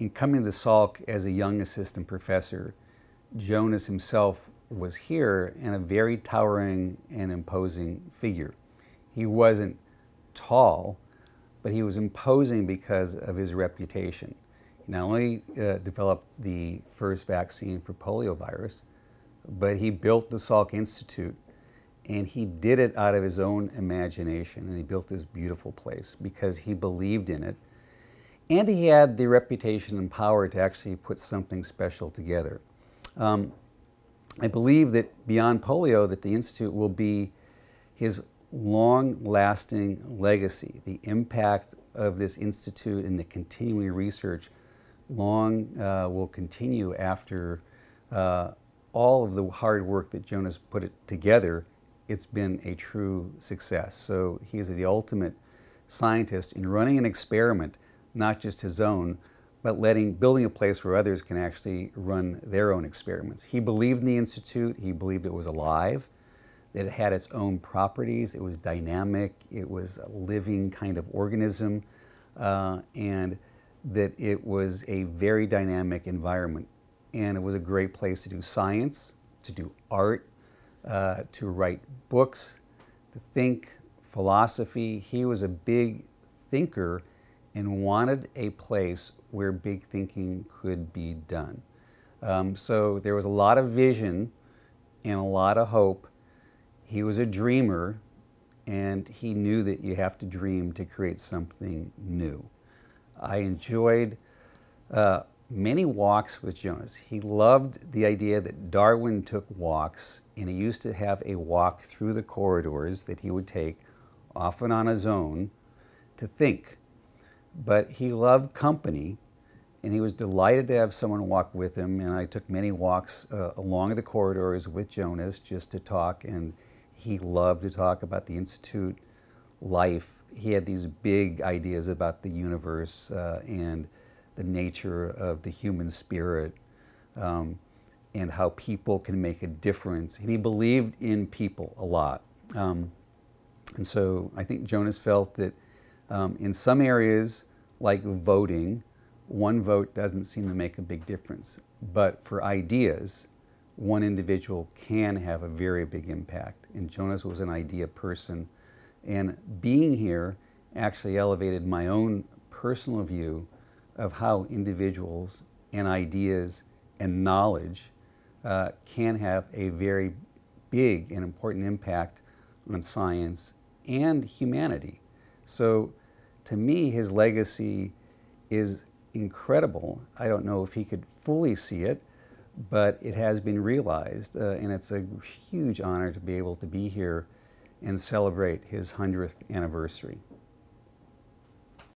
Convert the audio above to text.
in coming to Salk as a young assistant professor, Jonas himself was here and a very towering and imposing figure. He wasn't tall, but he was imposing because of his reputation. He not only uh, developed the first vaccine for poliovirus, but he built the Salk Institute and he did it out of his own imagination and he built this beautiful place because he believed in it and he had the reputation and power to actually put something special together. Um, I believe that beyond polio that the Institute will be his long-lasting legacy, the impact of this institute and the continuing research long uh, will continue after uh, all of the hard work that Jonas put it together. It's been a true success. So he is the ultimate scientist in running an experiment, not just his own, but letting building a place where others can actually run their own experiments. He believed in the institute. He believed it was alive that it had its own properties, it was dynamic, it was a living kind of organism, uh, and that it was a very dynamic environment. And it was a great place to do science, to do art, uh, to write books, to think, philosophy. He was a big thinker and wanted a place where big thinking could be done. Um, so there was a lot of vision and a lot of hope he was a dreamer and he knew that you have to dream to create something new. I enjoyed uh, many walks with Jonas. He loved the idea that Darwin took walks and he used to have a walk through the corridors that he would take, often on his own, to think. But he loved company and he was delighted to have someone walk with him and I took many walks uh, along the corridors with Jonas just to talk and he loved to talk about the Institute life. He had these big ideas about the universe uh, and the nature of the human spirit um, and how people can make a difference. And he believed in people a lot. Um, and so I think Jonas felt that um, in some areas, like voting, one vote doesn't seem to make a big difference. But for ideas, one individual can have a very big impact. And Jonas was an idea person. And being here actually elevated my own personal view of how individuals and ideas and knowledge uh, can have a very big and important impact on science and humanity. So to me, his legacy is incredible. I don't know if he could fully see it, but it has been realized, uh, and it's a huge honor to be able to be here and celebrate his 100th anniversary.